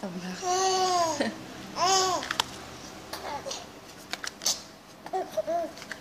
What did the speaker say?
怎么了？